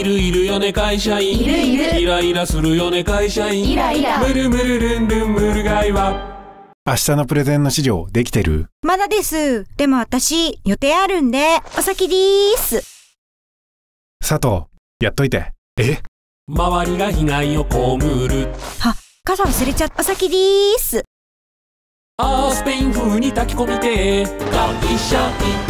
いるいるよね会社員いるいるイライラするよね会社員イライラムルムルルンルンムルガイは明日のプレゼンの資料できてる？まだです。でも私、予定あるんで、お先でーす。佐藤、やっといて。え？周りが被害を被るは、傘忘れちゃった。お先でーす。あースペイン風に炊き込みて会社員